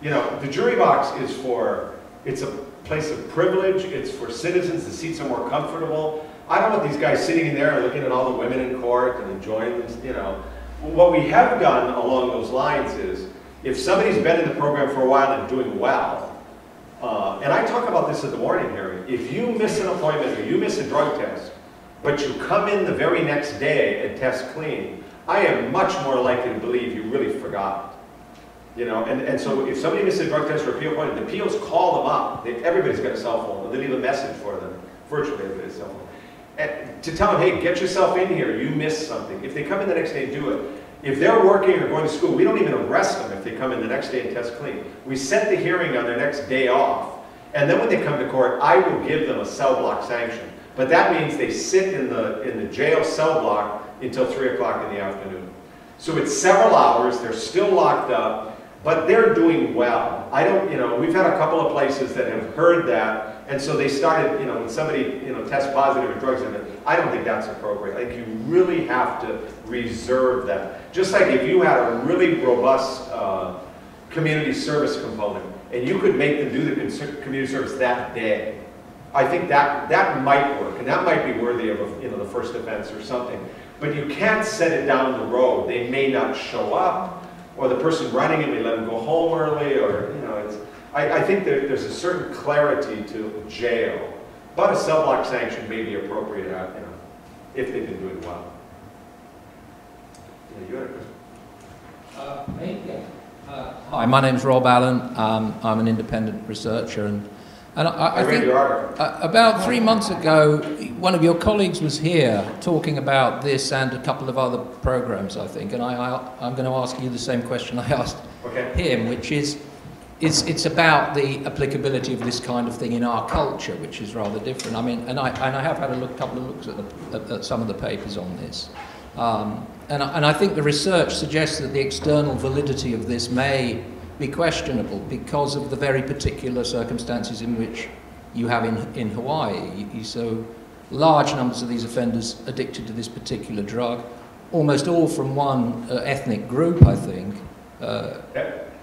You know, the jury box is for, it's a place of privilege, it's for citizens, the seats are more comfortable. I don't want these guys sitting in there looking at all the women in court and enjoying this, you know. What we have done along those lines is, if somebody's been in the program for a while and doing well, uh, and I talk about this at the morning hearing, if you miss an appointment or you miss a drug test, but you come in the very next day and test clean, I am much more likely to believe you really forgot. You know, and, and so if somebody misses a drug test or a PO point, the POs call them up. They, everybody's got a cell phone. They leave a message for them. Virtually everybody's cell phone. And to tell them, hey, get yourself in here. You missed something. If they come in the next day and do it, if they're working or going to school, we don't even arrest them if they come in the next day and test clean. We set the hearing on their next day off. And then when they come to court, I will give them a cell block sanction. But that means they sit in the, in the jail cell block until 3 o'clock in the afternoon. So it's several hours, they're still locked up, but they're doing well. I don't, you know, we've had a couple of places that have heard that, and so they started, you know, when somebody, you know, tests positive for drugs, I don't think that's appropriate. Think you really have to reserve that. Just like if you had a really robust uh, community service component, and you could make them do the community service that day, I think that, that might work, and that might be worthy of a, you know, the first offense or something. But you can't set it down the road. They may not show up, or the person running it may let them go home early, or, you know, it's, I, I think there, there's a certain clarity to jail. But a cell block sanction may be appropriate, uh, you know, if they've been doing well. Yeah, you had a question? Uh. Uh, Hi, my name's Rob Allen. Um, I'm an independent researcher, and, and I, I I think uh, about three months ago, one of your colleagues was here talking about this and a couple of other programs, I think, and I, I, I'm going to ask you the same question I asked Okay. him, which is, it's, it's about the applicability of this kind of thing in our culture, which is rather different. I mean, and I, and I have had a look, couple of looks at, the, at, at some of the papers on this. Um, and, and I think the research suggests that the external validity of this may be questionable because of the very particular circumstances in which you have in, in Hawaii. You, so large numbers of these offenders addicted to this particular drug, almost all from one uh, ethnic group, I think. Uh,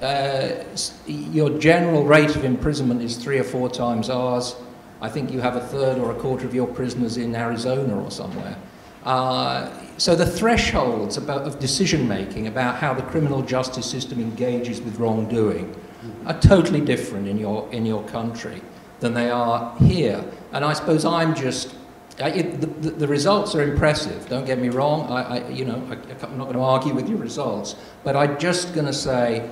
uh, your general rate of imprisonment is three or four times ours. I think you have a third or a quarter of your prisoners in Arizona or somewhere. Uh, so the thresholds about, of decision making about how the criminal justice system engages with wrongdoing are totally different in your, in your country than they are here. And I suppose I'm just uh, it, the, the, the results are impressive. Don't get me wrong. I, I you know, I, I'm not going to argue with your results, but I'm just going to say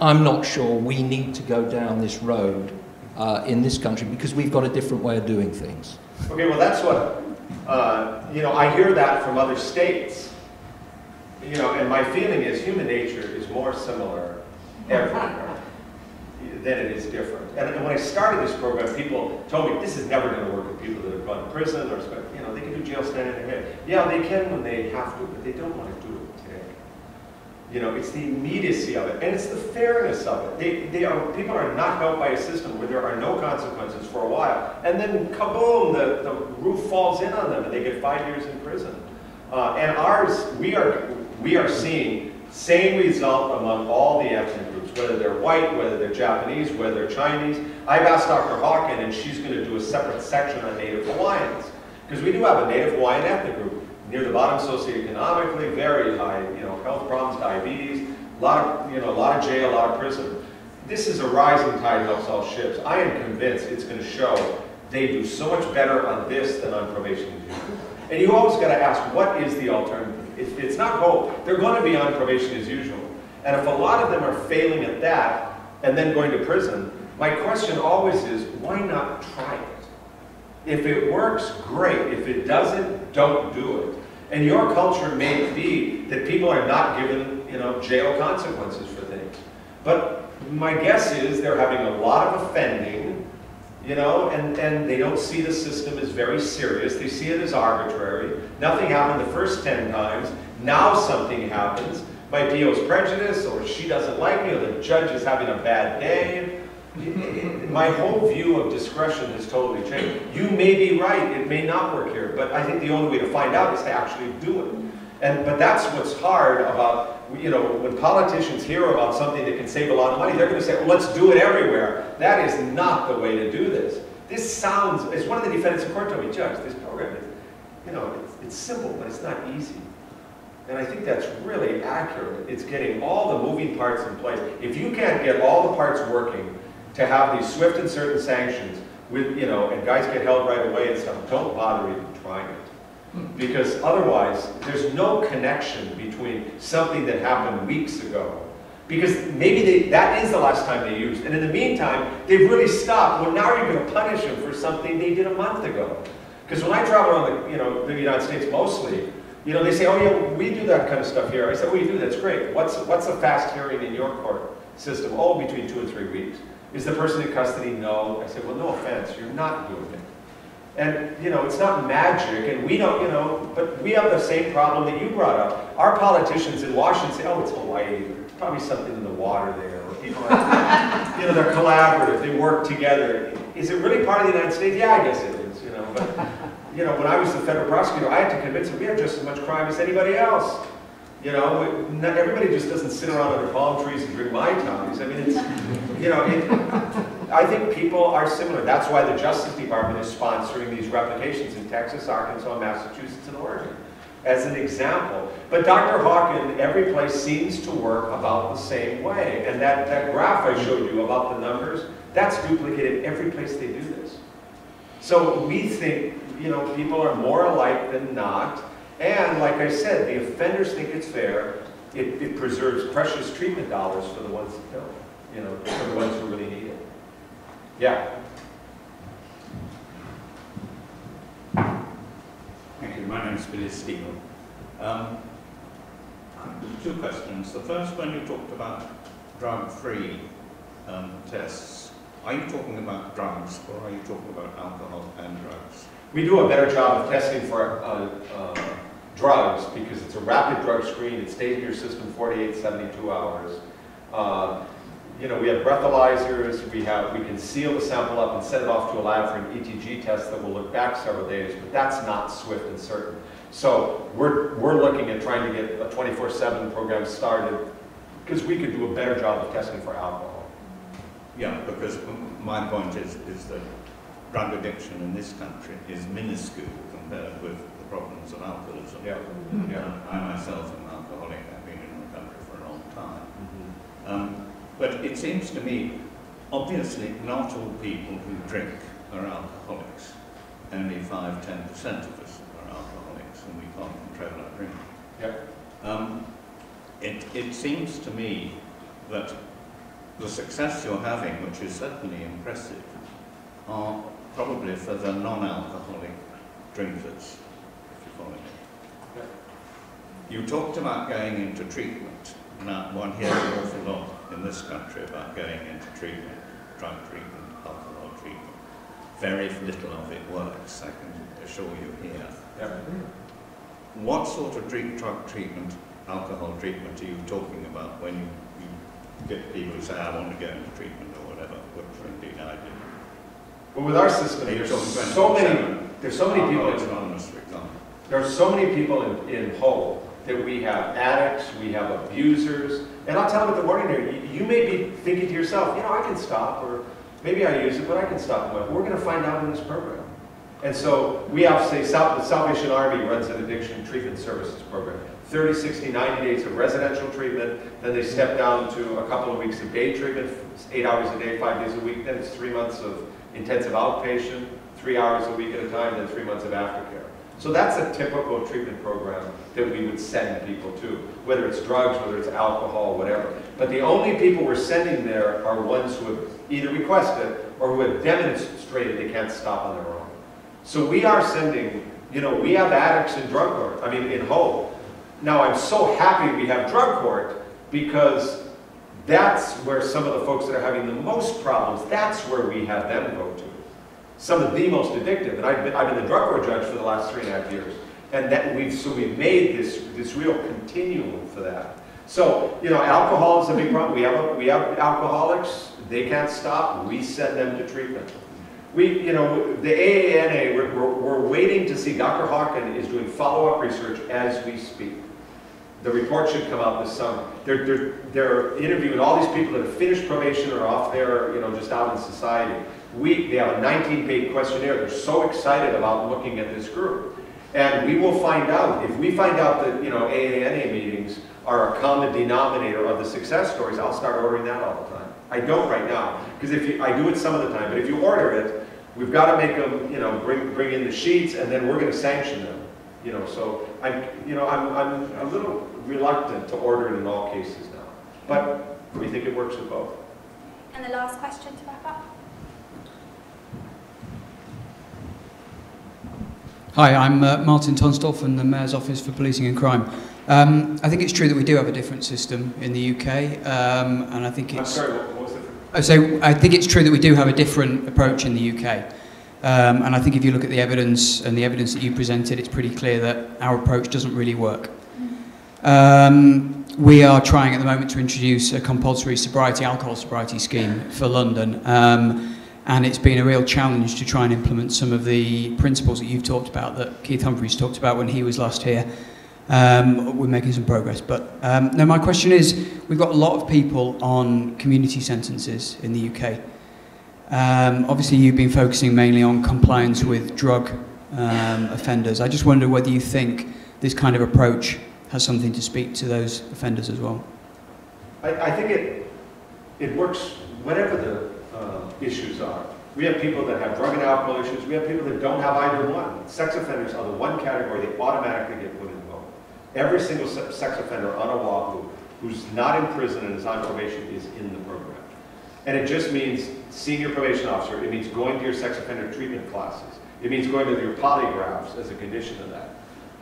I'm not sure we need to go down this road uh, in this country because we've got a different way of doing things. Okay, well, that's what, uh, you know, I hear that from other states. You know, and my feeling is human nature is more similar everywhere than it is different. And when I started this program, people told me, this is never going to work with people that have gone to prison or, spent- you know, they can do jail standing in their head. Yeah, they can when they have to, but they don't want to do it today. You know, it's the immediacy of it, and it's the fairness of it. They, they are, people are not helped by a system where there are no consequences for a while, and then kaboom, the, the roof falls in on them, and they get five years in prison. Uh, and ours, we are, we are seeing same result among all the ethnic groups, whether they're white, whether they're Japanese, whether they're Chinese. I've asked Dr. Hawken, and she's going to do a separate section on Native Hawaiians, because we do have a Native Hawaiian ethnic group near the bottom socioeconomically, very high, you know, health problems, diabetes, a lot of, you know, a lot of jail, a lot of prison. This is a rising tide helps all ships. I am convinced it's going to show they do so much better on this than on probation. And you always got to ask, what is the alternative? If it's not hope, they're going to be on probation as usual. And if a lot of them are failing at that and then going to prison, my question always is, why not try it? If it works, great. If it doesn't, don't do it. And your culture may be that people are not given, you know, jail consequences for things. But my guess is they're having a lot of offending, you know, and, and they don't see the system as very serious. They see it as arbitrary. Nothing happened the first 10 times. Now something happens. My PO's prejudice, or she doesn't like me, or the judge is having a bad day. My whole view of discretion has totally changed. You may be right, it may not work here, but I think the only way to find out is to actually do it. And, but that's what's hard about, you know, when politicians hear about something that can save a lot of money, they're going to say, well, let's do it everywhere. That is not the way to do this. This sounds, as one of the defendants in court told me, Judge, this program, is, you know, it's, it's simple, but it's not easy. And I think that's really accurate. It's getting all the moving parts in place. If you can't get all the parts working to have these swift and certain sanctions with, you know, and guys get held right away and stuff, don't bother even trying it. Because otherwise, there's no connection between something that happened weeks ago. Because maybe they, that is the last time they used. And in the meantime, they've really stopped. Well, now you're going to punish them for something they did a month ago. Because when I travel around the, you know, the United States mostly, you know, they say, oh yeah, we do that kind of stuff here. I said, well, you do, that's great. What's, what's a fast hearing in your court system? Oh, between two and three weeks. Is the person in custody? No. I said, well, no offense, you're not doing it. And, you know, it's not magic, and we don't, you know, but we have the same problem that you brought up. Our politicians in Washington say, oh, it's Hawaii. There's probably something in the water there. Or people are, you know, they're collaborative. They work together. Is it really part of the United States? Yeah, I guess it is, you know. But, you know, when I was the federal prosecutor, I had to convince them we have just as much crime as anybody else. You know, not, everybody just doesn't sit around under palm trees and drink Mai Tais. I mean, it's, you know, it, I think people are similar. That's why the Justice Department is sponsoring these replications in Texas, Arkansas, Massachusetts, and Oregon, as an example. But Dr. Hawken, every place seems to work about the same way. And that, that graph I showed you about the numbers, that's duplicated every place they do this. So we think, you know, people are more alike than not. And like I said, the offenders think it's fair. It, it preserves precious treatment dollars for the ones that don't, you know, for the ones who really need it. Yeah. Thank you. My name is Billy Steele. Um, two questions. The first one, you talked about drug-free um, tests. Are you talking about drugs or are you talking about alcohol and drugs? We do a better job of testing for uh, uh, drugs because it's a rapid drug screen. It stays in your system 48, 72 hours. Uh, you know, we have breathalyzers. We have we can seal the sample up and send it off to a lab for an ETG test that will look back several days. But that's not swift and certain. So we're we're looking at trying to get a 24/7 program started because we could do a better job of testing for alcohol. Yeah, because my point is is that drug addiction in this country is minuscule compared with the problems of alcoholism. Yeah. yeah. I myself am an alcoholic. I've been in the country for a long time. Mm -hmm. um, but it seems to me, obviously, not all people who drink are alcoholics. Only 5 10% of us are alcoholics, and we can't control our drinking. Yep. Um, it, it seems to me that the success you're having, which is certainly impressive, are probably for the non-alcoholic drinkers, if you follow me. You talked about going into treatment. Now, one hears an awful lot in this country about going into treatment, drug treatment, alcohol treatment. Very little of it works, I can assure you here. Yeah. What sort of drink, drug treatment, alcohol treatment are you talking about when you, you get people who say, I want to go into treatment or whatever, which indeed I do? But with our system, there's so many, there's so many people. Anonymous, for example. There are so many people in, in Hull that we have addicts, we have abusers, and I'll tell them at the ordinary, you, you may be thinking to yourself, you know, I can stop, or maybe I use it, but I can stop. Well, we're going to find out in this program. And so we have, say, the Salvation Army runs an addiction treatment services program. 30, 60, 90 days of residential treatment, then they step down to a couple of weeks of day treatment, eight hours a day, five days a week, then it's three months of intensive outpatient, three hours a week at a time, then three months of aftercare. So that's a typical treatment program that we would send people to, whether it's drugs, whether it's alcohol, whatever. But the only people we're sending there are ones who have either requested or who have demonstrated they can't stop on their own. So we are sending, you know, we have addicts in drug court, I mean, in Hull. Now, I'm so happy we have drug court because that's where some of the folks that are having the most problems, that's where we have them go to. Some of the most addictive. And I've been, I've been the drug court judge for the last three and a half years. And that we've, so we've made this, this real continuum for that. So, you know, alcohol is a big problem. We have, we have alcoholics, they can't stop, we send them to treatment. We, you know, the AANA, we're, we're, we're waiting to see, Dr. Hawken is doing follow-up research as we speak. The report should come out this summer. They're, they're, they're interviewing all these people that have finished probation or off there, you know, just out in society. We, they have a 19-page questionnaire. They're so excited about looking at this group. And we will find out, if we find out that, you know, AANA meetings are a common denominator of the success stories, I'll start ordering that all the time. I don't right now, because if you, I do it some of the time, but if you order it, we've got to make them, you know, bring, bring in the sheets, and then we're going to sanction them. You know, so I'm, you know, I'm, I'm a little reluctant to order it in all cases now. But we think it works with both. And the last question to wrap up. Hi, I'm uh, Martin Tunstall from the Mayor's Office for Policing and Crime. Um, I think it's true that we do have a different system in the UK, um, and I think it's. I'm sorry, what was it? Uh, so I think it's true that we do have a different approach in the UK, um, and I think if you look at the evidence and the evidence that you presented, it's pretty clear that our approach doesn't really work. Um, we are trying at the moment to introduce a compulsory sobriety, alcohol sobriety scheme for London. And it's been a real challenge to try and implement some of the principles that you've talked about, that Keith Humphreys talked about when he was last here. Um, we're making some progress. But um, my question is, we've got a lot of people on community sentences in the UK. Um, obviously, you've been focusing mainly on compliance with drug um, offenders. I just wonder whether you think this kind of approach has something to speak to those offenders as well. I, I think it, it works whatever the issues are. We have people that have drug and alcohol issues. We have people that don't have either one. Sex offenders are the one category they automatically get put in home. Every single sex offender on Oahu who's not in prison and is on probation is in the program. And it just means seeing your probation officer. It means going to your sex offender treatment classes. It means going to your polygraphs as a condition of that.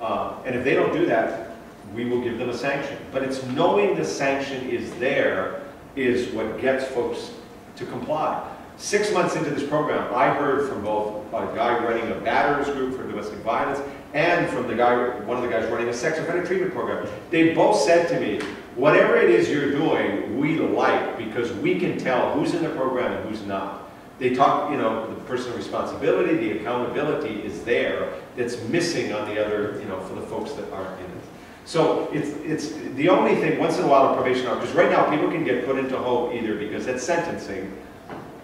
Uh, and if they don't do that, we will give them a sanction. But it's knowing the sanction is there is what gets folks to comply. Six months into this program, I heard from both a guy running a batterers group for domestic violence and from the guy, one of the guys running a sex offender treatment program. They both said to me, whatever it is you're doing, we like because we can tell who's in the program and who's not. They talk, you know, the personal responsibility, the accountability is there that's missing on the other, you know, for the folks that aren't in it. So it's, it's the only thing, once in a while, a probation officer, because right now people can get put into Hope either because at sentencing,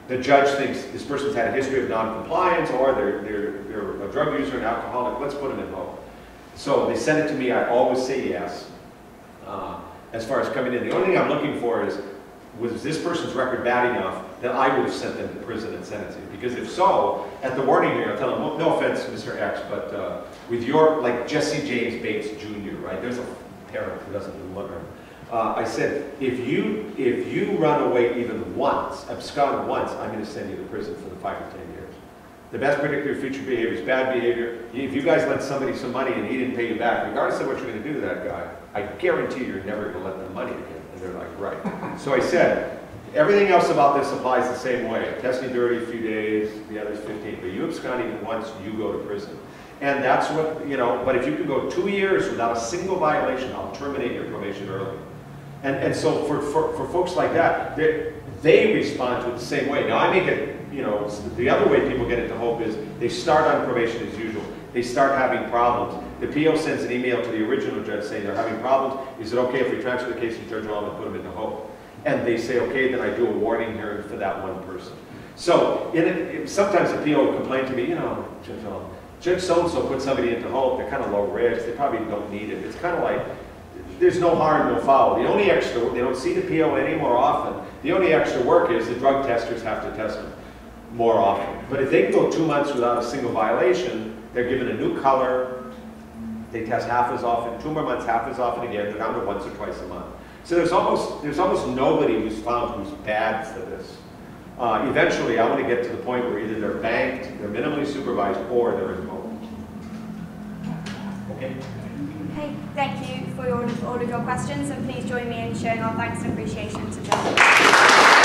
the judge thinks this person's had a history of non-compliance or they're, they're, they're a drug user, an alcoholic, let's put them in Hope. So they send it to me, I always say yes. Uh, as far as coming in, the only thing I'm looking for is, was this person's record bad enough that I would have sent them to prison and sentencing? Because if so, at the warning hearing, I'll tell them, "Well, no offense, Mr. X, but uh, with your, like Jesse James Bates Jr., right? There's a parent who doesn't him. Uh, I said, if you, if you run away even once, abscond once, I'm going to send you to prison for the five or 10 years. The best predictor of future behavior is bad behavior. If you guys lent somebody some money and he didn't pay you back, regardless of what you're going to do to that guy, I guarantee you're never going to let them money again. And they're like, right. So I said, everything else about this applies the same way. Testing dirty a few days, the other's 15. But you abscond even once, you go to prison. And that's what, you know, but if you can go two years without a single violation, I'll terminate your probation early. And, and so for, for, for folks like that, they, respond to it the same way. Now I make it, you know, the other way people get into hope is they start on probation as usual. They start having problems. The PO sends an email to the original judge saying they're having problems. Is it okay if we transfer the case to Judge Alm and put them into hope? And they say, okay, then I do a warning hearing for that one person. So sometimes the PO will complain to me, you know, Judge Alm, Judge so-and-so put somebody into hope, they're kind of low risk, they probably don't need it. It's kind of like, there's no harm, no foul. The only extra, they don't see the PO any more often. The only extra work is the drug testers have to test them more often. But if they go two months without a single violation, they're given a new color, they test half as often, two more months half as often again, they're down to once or twice a month. So there's almost, there's almost nobody who's found who's bad for this. Uh, eventually, I want to get to the point where either they're banked, they're minimally supervised, or they're involved. Okay, thank you for all of your questions and please join me in showing our thanks and appreciation to John.